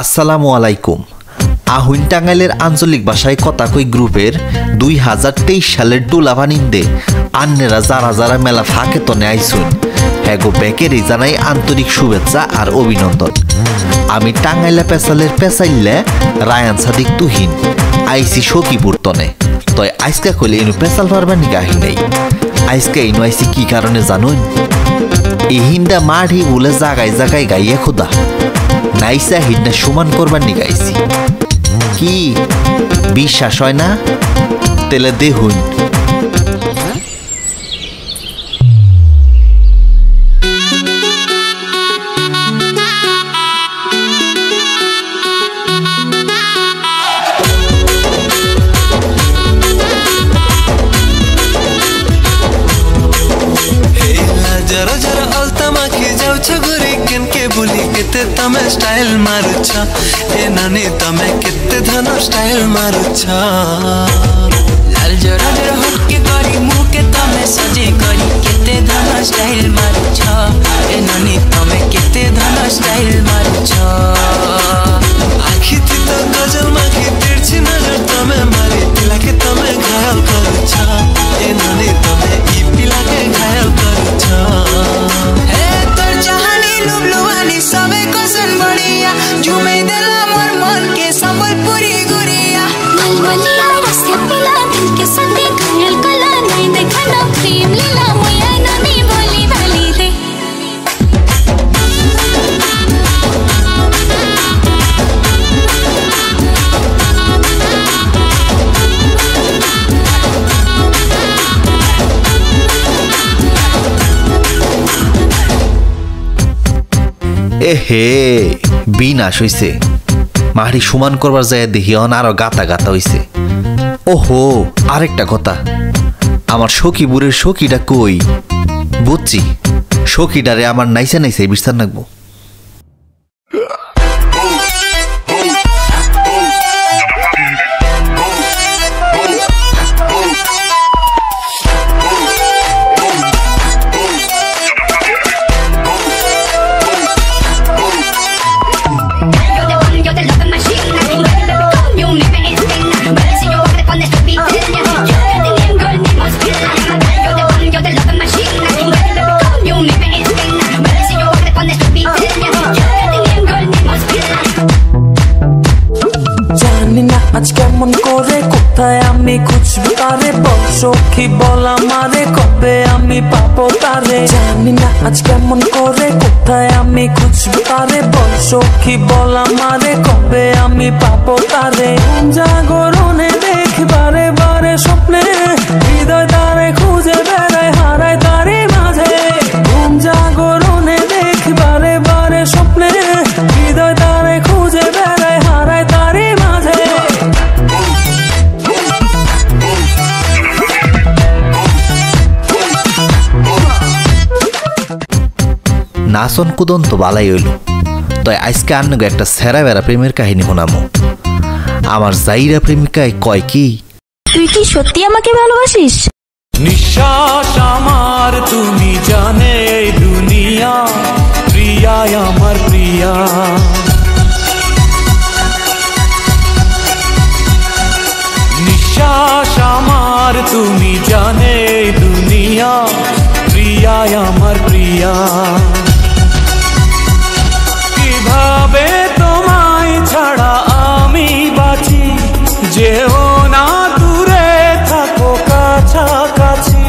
আসসালামু আলাইকুম। আহুইন টাঙ্গাইলের আঞ্চলিক ভাষায় কথা কই গ্রুপের দুই হাজার তেইশ সালের ডুলাভানিন্দে আন্নেরা যারা যারা মেলা ফাঁকে তনে আইসুন হ্যাগো ব্যাকেরই জানাই আন্তরিক শুভেচ্ছা আর অভিনন্দন। আমি টাঙ্গাইলা পেশালের পেশাইলে রায়ান সাদিক তুহিন, আইসি সখীপুর তনে তয় আজকে কইলে ইনু পেশাল পারবার নি গাহি নেই। আজকে ইনু আইসি কি কারণে জানুন? ইহিন্দা মাঠি বলে জাগায় জাগায় গাইয়া খুদা। নাইসা হিন্না সমান করবার নি গাইছি কি? বিশ্বাস হয় না? তেলে দেহুন। स्टाइल ಸ್ಟೈಲ್ ಮಾರುಚ್ಚ ಏನನೇ ತಮೆ ಕೆತ್ತೆ ಧನ ಸ್ಟೈಲ್ ಮಾರುಚ್ಚ लाल जोरा हुक के करी, मुँह के तमे सजे करी कित्ते धन स्टाइल मार छ ए नानी तमे कित्ते धन स्टाइल मार छ এ হে বিনাশ হইছে। মাহারি সমান করবার যায় দেখি অন আরও গাতা গাতা হইছে। ও ওহো, আরেকটা কথা। আমার সখী সখীপুরের সখীটা কই? বুঝছি, সখীটারে আমার নাইসা নাইসে বিস্তার নাকবো। আমি পাবো তারে। জানি না আজ কেমন করে, কোথায় আমি খুঁজবো তারে। বল সখী, বল আমারে, কবে আমি পাবো তারে। কোন নাচন কুদন তো বালাই হইল। তাই আজকে আন্নগো একটা সেরা বেড়া প্রেমের কাহিনী শোনামো। আমার জাইরা প্রেমিকায় কয় কি? তুই কি সত্যি আমাকে ভালোবাসিস? নিঃশ্বাস আমার তুমি জানে দুনিয়া প্রিয়া আমার প্রিয়া। নিঃশ্বাস আমার তুমি জানে দুনিয়া প্রিয়া আমার প্রিয়া। যেও না দূরে থাকো কাছাকাছি।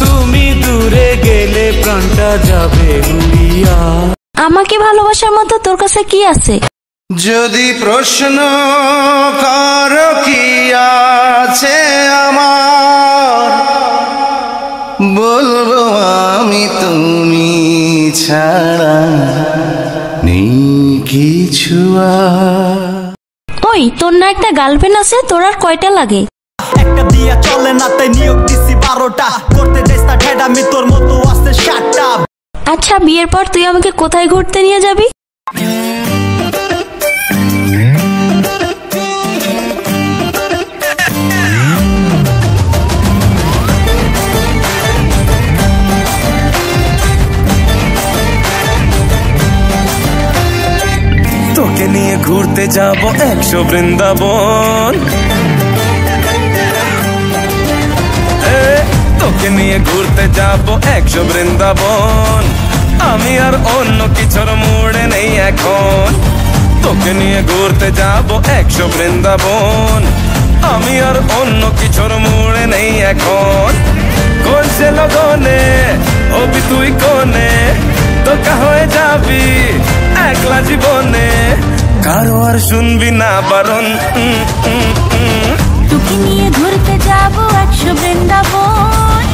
তুমি দূরে গেলে প্রাণটা যাবে উড়িয়া আমাকে ভালোবাসার মতো তোর কাছে কি আছে? যদি প্রশ্ন কার কি আছে ওই তোর না একটা গার্লফ্রেন্ড আছে তোর আর কয়টা লাগে? একটা দিয়া চলে না তাই নিয়োগ দিছি বারোটা। করতে দেশ না ঠেডামি তোর মতো আছে সাতটা। আচ্ছা বিয়ের পর তুই আমাকে কোথায় ঘুরতে নিয়ে যাবি? ঘুরতে যাব একশো বৃন্দাবন। তোকে নিয়ে ঘুরতে যাব একশো বৃন্দাবন। আমি আর অন্য কিছুর মুড়ে নেই এখন। তোকে নিয়ে ঘুরতে যাব একশো বৃন্দাবন। আমি আর অন্য কিছুর মুড়ে নেই এখন। করছে লগনে? হবি তুই কোনে? তোকা হয়ে যাবি একলা জীবনে। কারও আর শুনবি না বারণ। তোকে নিয়ে ঘুরতে যাব একশো বৃন্দাবন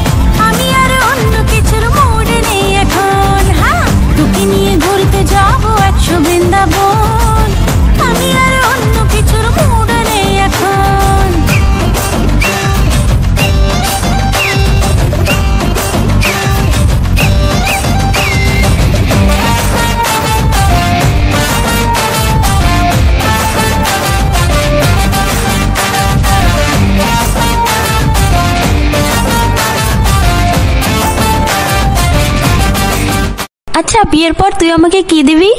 আচ্ছা বিয়ের পর তুই আমাকে কি দিবি?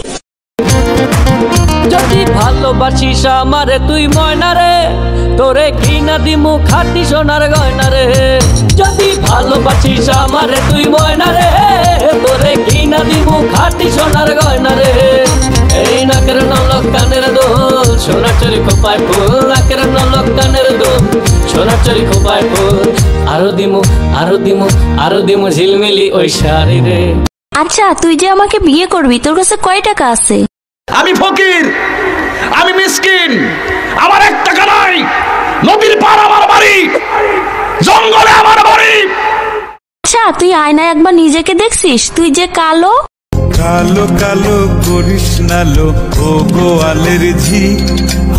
যদি ভালোবাসিস আমারে, তুই ময়না রে। তোরে ঘৃণা দিমু, খাটি সোনার গয়না রে। যদি ভালোবাসিস আমারে, তুই ময়না রে। তোরে ঘৃণা দিমু, খাটি সোনার গয়না রে। এই নাকের নলক কানের দোল, সোনার চরি খোপায় ফুল। নাকের নলক কানের দোল, সোনার চরি খোপায় ফুল। আরও দিমু আরও দিমু আরও দিমু ঝিলমিলি ওই শাড়ি রে। আচ্ছা তুই যে আমাকে বিয়ে করবি তোর কাছে কয় টাকা আছে? আমি ফকির আমি মিসকিন আমার এক টাকা নাই। নদীর পার আমার বাড়ি জঙ্গলে আমার বাড়ি। আচ্ছা তুই আয়নায় একবার নিজেকে দেখছিস? তুই যে কালো। কালো কালো করিস না লো ও গোয়ালের ঝি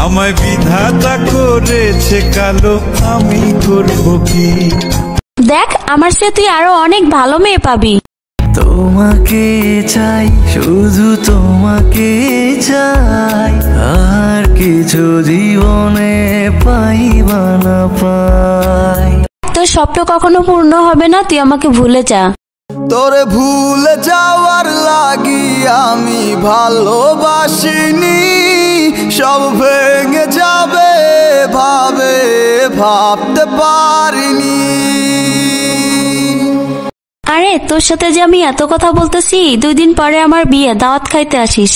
আমায় বিধাতা করেছে কালো। আমি করব কি? দেখ আমার সে তুই আরও অনেক ভালো মেয়ে পাবি। তোমাকে চাই শুধু তোমাকে চাই। আর কিছু জীবনে পাইবা না পাই। তোর স্বপ্ন কখনো পূর্ণ হবে না তুই আমাকে ভুলে যা। তোরে ভুলে যাওয়ার লাগি আমি ভালোবাসিনি। সব ভেঙে যাবে ভাবে ভাবতে পারিনি। তোর সাথে যে আমি এত কথা বলতেছি, দুই দিন পরে আমার বিয়ে, দাওয়াত খাইতে আসিস।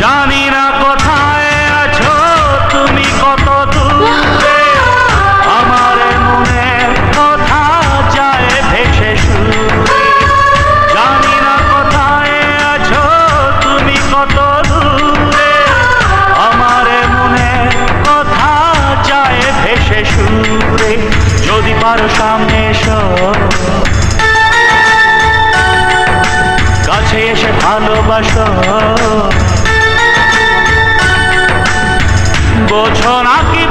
জানি না সামনে এসো। কাছে এসে ভালোবাসো। বোঝো না কি ভালোবাসা